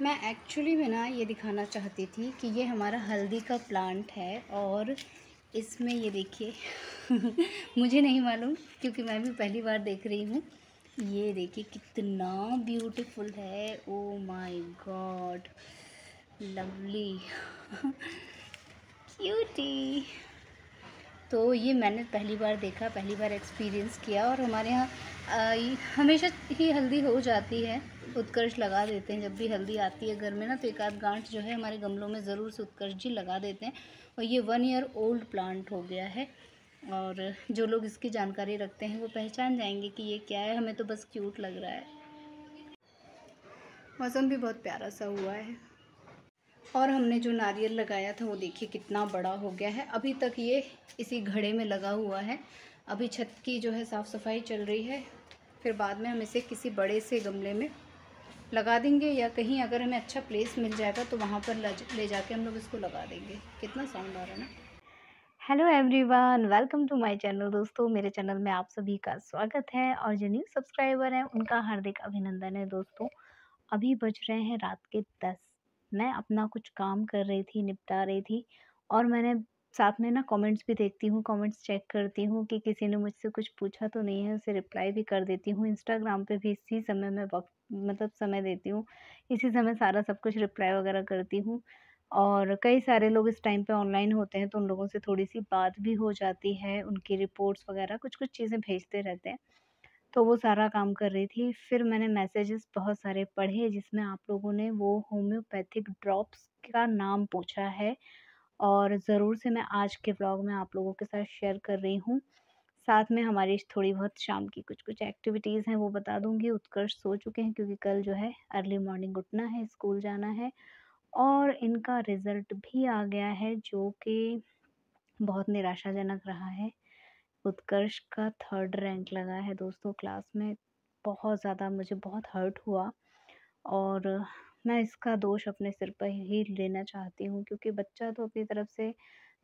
मैं एक्चुअली में ना ये दिखाना चाहती थी कि ये हमारा हल्दी का प्लांट है और इसमें ये देखिए, मुझे नहीं मालूम क्योंकि मैं भी पहली बार देख रही हूँ। ये देखिए कितना ब्यूटीफुल है। Oh my God lovely cutie तो ये मैंने पहली बार देखा, पहली बार एक्सपीरियंस किया और हमारे यहाँ हमेशा ही हल्दी हो जाती है। उत्कर्ष लगा देते हैं। जब भी हल्दी आती है घर में ना तो एक आध गांठ जो है हमारे गमलों में ज़रूर से उत्कर्ष जी लगा देते हैं। और ये वन ईयर ओल्ड प्लांट हो गया है। और जो लोग इसकी जानकारी रखते हैं, वो पहचान जाएँगे कि ये क्या है। हमें तो बस क्यूट लग रहा है। मौसम भी बहुत प्यारा सा हुआ है। और हमने जो नारियल लगाया था, वो देखिए कितना बड़ा हो गया है। अभी तक ये इसी घड़े में लगा हुआ है। अभी छत की जो है साफ़ सफ़ाई चल रही है। फिर बाद में हम इसे किसी बड़े से गमले में लगा देंगे या कहीं अगर हमें अच्छा प्लेस मिल जाएगा तो वहाँ पर ले जाके हम लोग इसको लगा देंगे। कितना साउंड आ रहा है ना? Hello everyone welcome to my channel दोस्तों। मेरे चैनल में आप सभी का स्वागत है और जो न्यू सब्सक्राइबर हैं, उनका हार्दिक अभिनंदन है दोस्तों। अभी बज रहे हैं रात के दस। मैं अपना कुछ काम कर रही थी, निपटा रही थी और मैंने साथ में ना कमेंट्स भी देखती हूँ, कमेंट्स चेक करती हूँ कि किसी ने मुझसे कुछ पूछा तो नहीं है, उसे रिप्लाई भी कर देती हूँ। इंस्टाग्राम पे भी इसी समय में वक्त मतलब समय देती हूँ, इसी समय सारा सब कुछ रिप्लाई वगैरह करती हूँ। और कई सारे लोग इस टाइम पे ऑनलाइन होते हैं तो उन लोगों से थोड़ी सी बात भी हो जाती है, उनकी रिपोर्ट्स वगैरह कुछ कुछ चीज़ें भेजते रहते हैं। तो वो सारा काम कर रही थी। फिर मैंने मैसेजेस बहुत सारे पढ़े जिसमें आप लोगों ने वो होम्योपैथिक ड्रॉप्स का नाम पूछा है। और ज़रूर से मैं आज के ब्लॉग में आप लोगों के साथ शेयर कर रही हूँ। साथ में हमारी थोड़ी बहुत शाम की कुछ कुछ एक्टिविटीज़ हैं वो बता दूँगी। उत्कर्ष सो चुके हैं क्योंकि कल जो है अर्ली मॉर्निंग उठना है, स्कूल जाना है और इनका रिज़ल्ट भी आ गया है जो कि बहुत निराशाजनक रहा है। उत्कर्ष का थर्ड रैंक लगा है दोस्तों क्लास में। बहुत ज़्यादा मुझे बहुत हर्ट हुआ और मैं इसका दोष अपने सिर पर ही लेना चाहती हूँ, क्योंकि बच्चा तो अपनी तरफ़ से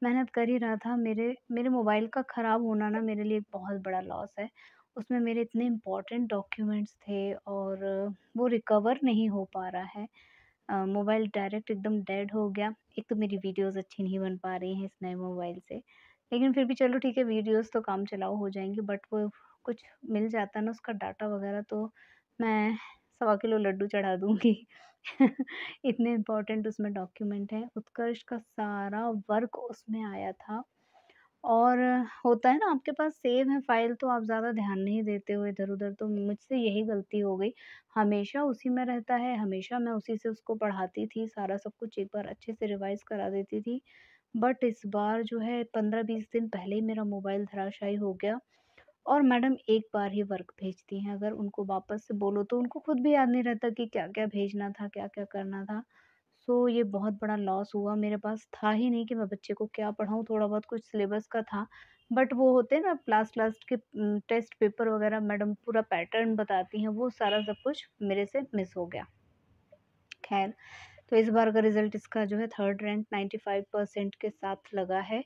मेहनत कर ही रहा था। मेरे मेरे मोबाइल का ख़राब होना ना मेरे लिए बहुत बड़ा लॉस है। उसमें मेरे इतने इम्पोर्टेंट डॉक्यूमेंट्स थे और वो रिकवर नहीं हो पा रहा है। मोबाइल डायरेक्ट एकदम डेड हो गया। एक तो मेरी वीडियोस अच्छी नहीं बन पा रही हैं इस नए मोबाइल से। लेकिन फिर भी चलो ठीक है वीडियोस तो काम चलाओ हो जाएँगी बट वो कुछ मिल जाता ना उसका डाटा वगैरह तो मैं सवा किलो लड्डू चढ़ा दूँगी। इतने इम्पोर्टेंट उसमें डॉक्यूमेंट हैं। उत्कर्ष का सारा वर्क उसमें आया था। और होता है ना, आपके पास सेव है फ़ाइल तो आप ज़्यादा ध्यान नहीं देते हो इधर-उधर तो मुझसे यही गलती हो गई। हमेशा उसी में रहता है, हमेशा मैं उसी से उसको पढ़ाती थी, सारा सब कुछ एक बार अच्छे से रिवाइज़ करा देती थी। बट इस बार जो है, पंद्रह बीस दिन पहले ही मेरा मोबाइल धराशायी हो गया। और मैडम एक बार ही वर्क भेजती हैं, अगर उनको वापस से बोलो तो उनको खुद भी याद नहीं रहता कि क्या क्या भेजना था क्या क्या करना था। सो, ये बहुत बड़ा लॉस हुआ। मेरे पास था ही नहीं कि मैं बच्चे को क्या पढ़ाऊँ, थोड़ा बहुत कुछ सिलेबस का था। बट वो होते हैं ना लास्ट लास्ट के टेस्ट पेपर वगैरह, मैडम पूरा पैटर्न बताती हैं, वो सारा सब कुछ मेरे से मिस हो गया। खैर तो इस बार का रिज़ल्ट इसका जो है, third rank ninety five percent के साथ लगा है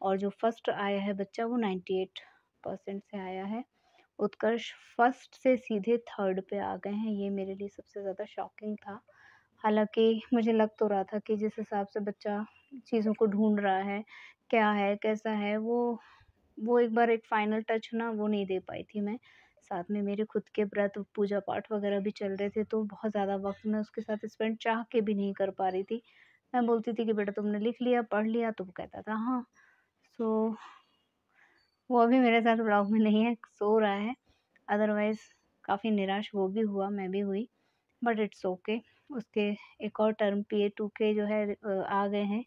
और जो फ़र्स्ट आया है बच्चा, वो नाइन्टी एट। परसेंट से आया है। उत्कर्ष फ़र्स्ट से सीधे थर्ड पे आ गए हैं, ये मेरे लिए सबसे ज़्यादा शॉकिंग था। हालाँकि मुझे लग तो रहा था कि जिस हिसाब से बच्चा चीज़ों को ढूंढ रहा है, क्या है, कैसा है, वो वो एक बार एक फ़ाइनल टच ना, वो नहीं दे पाई थी मैं। साथ में मेरे खुद के व्रत पूजा पाठ वगैरह भी चल रहे थे तो बहुत ज़्यादा वक्त मैं उसके साथ स्पेंड चाह के भी नहीं कर पा रही थी। मैं बोलती थी कि बेटा तुमने लिख लिया, पढ़ लिया तो वो कहता था हाँ। सो वो अभी मेरे साथ ब्लॉग में नहीं है, सो रहा है। अदरवाइज़ काफ़ी निराश वो भी हुआ, मैं भी हुई बट इट्स ओके उसके एक और टर्म पी ए टू के जो है आ गए हैं।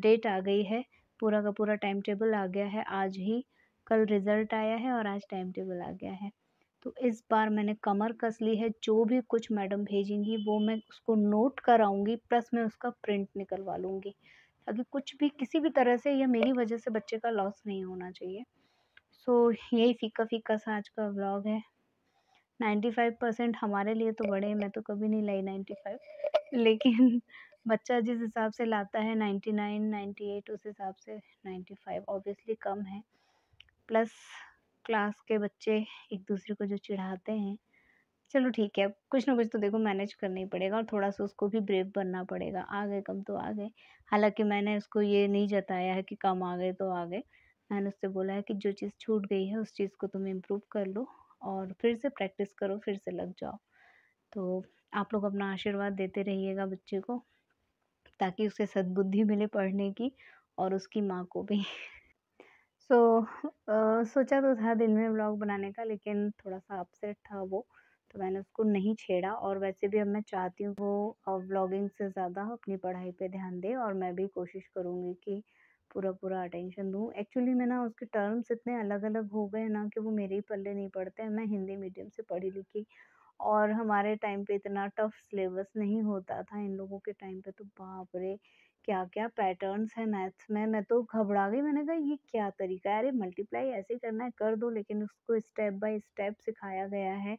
डेट आ गई है। पूरा का पूरा टाइम टेबल आ गया है। आज ही कल रिज़ल्ट आया है और आज टाइम टेबल आ गया है। तो इस बार मैंने कमर कस ली है। जो भी कुछ मैडम भेजेंगी, वो मैं उसको नोट कराऊँगी प्लस मैं उसका प्रिंट निकलवा लूँगी। ताकि कुछ भी किसी भी तरह से या मेरी वजह से बच्चे का लॉस नहीं होना चाहिए। सो so, यही फ़ीका फ़ीका सा आज का व्लॉग है। नाइन्टी फाइव परसेंट हमारे लिए तो बड़े मैं तो कभी नहीं लाई नाइन्टी फाइव लेकिन बच्चा जिस हिसाब से लाता है नाइन्टी नाइन नाइन्टी एट उस हिसाब से नाइन्टी फाइव ऑब्वियसली कम है। प्लस क्लास के बच्चे एक दूसरे को जो चिढ़ाते हैं चलो ठीक है कुछ ना कुछ तो देखो मैनेज करना ही पड़ेगा और थोड़ा सा उसको भी ब्रेव बनना पड़ेगा आ गए कम तो आ गए। हालाँकि मैंने उसको ये नहीं जताया है कि कम आ गए तो आ गए मैंने उससे बोला है कि जो चीज़ छूट गई है उस चीज़ को तुम इम्प्रूव कर लो और फिर से प्रैक्टिस करो फिर से लग जाओ। तो आप लोग अपना आशीर्वाद देते रहिएगा बच्चे को ताकि उसे सद्बुद्धि मिले पढ़ने की और उसकी माँ को भी। सो so, uh, सोचा तो था दिन में ब्लॉग बनाने का लेकिन थोड़ा सा अपसेट था वो। तो मैंने उसको नहीं छेड़ा और वैसे भी अब मैं चाहती हूँ वो व्लॉगिंग से ज़्यादा अपनी पढ़ाई पे ध्यान दे और मैं भी कोशिश करूँगी कि पूरा पूरा अटेंशन दूँ। एक्चुअली मैं ना उसके टर्म्स इतने अलग अलग हो गए ना कि वो मेरे ही पल्ले नहीं पड़ते हैं। मैं हिंदी मीडियम से पढ़ी लिखी और हमारे टाइम पे इतना टफ सिलेबस नहीं होता था इन लोगों के टाइम पे तो बाप रे! क्या क्या पैटर्न्स है मैथ्स में? मैं तो घबरा गई। मैंने कहा, ये क्या तरीका है? अरे मल्टीप्लाई ऐसे करना है, कर दो। लेकिन उसको स्टेप बाय स्टेप सिखाया गया है।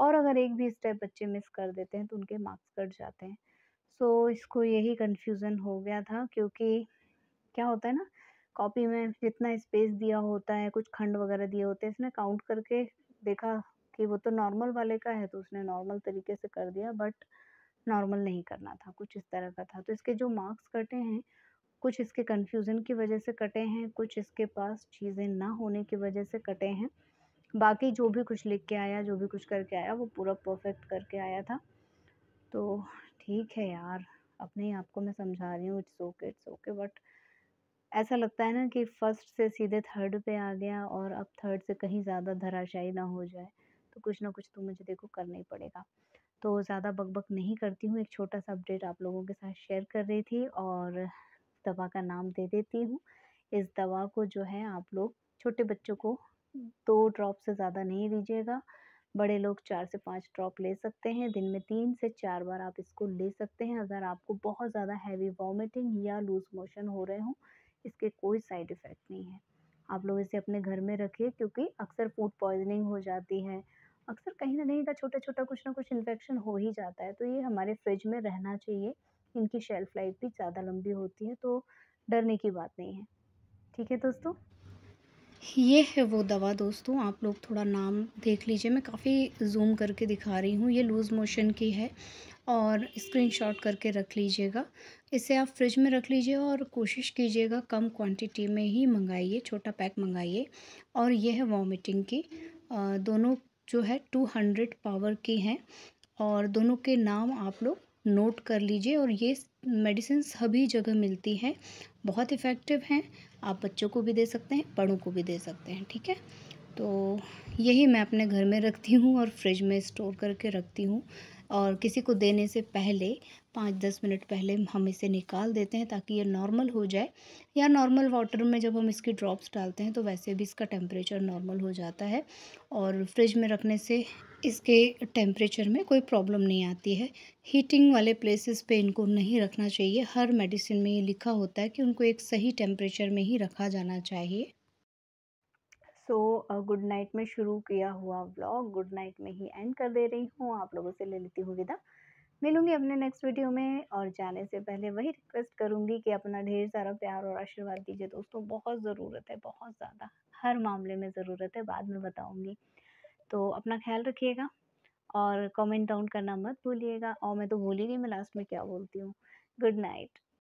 और अगर एक भी स्टेप बच्चे मिस कर देते हैं तो उनके मार्क्स कट जाते हैं। सो so, इसको यही कन्फ्यूज़न हो गया था क्योंकि क्या होता है ना कॉपी में जितना स्पेस दिया होता है कुछ खंड वगैरह दिए होते हैं इसने काउंट करके देखा कि वो तो नॉर्मल वाले का है तो उसने नॉर्मल तरीके से कर दिया बट नॉर्मल नहीं करना था कुछ इस तरह का था। तो इसके जो मार्क्स कटे हैं कुछ इसके कन्फ्यूज़न की वजह से कटे हैं कुछ इसके पास चीज़ें ना होने की वजह से कटे हैं। बाकी जो भी कुछ लिख के आया, जो भी कुछ करके आया, वो पूरा परफेक्ट करके आया था। तो ठीक है यार, अपने आप को मैं समझा रही हूँ it's okay it's okay but ऐसा लगता है ना कि फ़र्स्ट से सीधे थर्ड पे आ गया और अब थर्ड से कहीं ज़्यादा धराशायी ना हो जाए तो कुछ ना कुछ तो मुझे देखो करना ही पड़ेगा। तो ज़्यादा बकबक नहीं करती हूँ, एक छोटा सा अपडेट आप लोगों के साथ शेयर कर रही थी और दवा का नाम दे देती हूँ। इस दवा को जो है आप लोग, छोटे बच्चों को दो ड्रॉप से ज़्यादा नहीं दीजिएगा। बड़े लोग चार से पाँच ड्रॉप ले सकते हैं, दिन में तीन से चार बार आप इसको ले सकते हैं। अगर आपको बहुत ज़्यादा हैवी वॉमिटिंग या लूज़ मोशन हो रहे हों, इसके कोई साइड इफ़ेक्ट नहीं है। आप लोग इसे अपने घर में रखिए क्योंकि अक्सर फ़ूड पॉइजनिंग हो जाती है। अक्सर कहीं ना कहीं का छोटा छोटा कुछ ना कुछ इन्फेक्शन हो ही जाता है। तो ये हमारे फ्रिज में रहना चाहिए। इनकी शेल्फ़ लाइफ भी ज़्यादा लंबी होती है तो डरने की बात नहीं है। ठीक है दोस्तों? ये है वो दवा दोस्तों, आप लोग थोड़ा नाम देख लीजिए। मैं काफ़ी जूम करके दिखा रही हूँ, ये लूज़ मोशन की है और स्क्रीनशॉट करके रख लीजिएगा। इसे आप फ्रिज में रख लीजिए और कोशिश कीजिएगा कम क्वांटिटी में ही मंगाइए, छोटा पैक मंगाइए। और ये है वॉमिटिंग की। दोनों जो है टू हंड्रेड पावर की हैं और दोनों के नाम आप लोग नोट कर लीजिए और ये मेडिसिन सभी जगह मिलती हैं। बहुत इफ़ेक्टिव हैं। आप बच्चों को भी दे सकते हैं, बड़ों को भी दे सकते हैं, ठीक है? तो यही मैं अपने घर में रखती हूँ और फ्रिज में स्टोर करके रखती हूँ। और किसी को देने से पहले पाँच दस मिनट पहले हम इसे निकाल देते हैं ताकि ये नॉर्मल हो जाए। या नॉर्मल वाटर में जब हम इसकी ड्रॉप्स डालते हैं तो वैसे भी इसका टेम्परेचर नॉर्मल हो जाता है और फ्रिज में रखने से इसके टेम्परेचर में कोई प्रॉब्लम नहीं आती है। हीटिंग वाले प्लेसेस पे इनको नहीं रखना चाहिए। हर मेडिसिन में ये लिखा होता है कि उनको एक सही टेम्परेचर में ही रखा जाना चाहिए। सो गुड नाइट में शुरू किया हुआ व्लॉग गुड नाइट में ही एंड कर दे रही हूँ। आप लोगों से ले लेती हूँ विदा। मिलूँगी अपने नेक्स्ट वीडियो में और जाने से पहले वही रिक्वेस्ट करूँगी कि अपना ढेर सारा प्यार और आशीर्वाद दीजिए दोस्तों। बहुत ज़रूरत है, बहुत ज़्यादा। हर मामले में ज़रूरत है, बाद में बताऊँगी। तो अपना ख्याल रखिएगा और कमेंट डाउन करना मत भूलिएगा। और मैं तो भूल ही मैं लास्ट में क्या बोलती हूँ। Good night.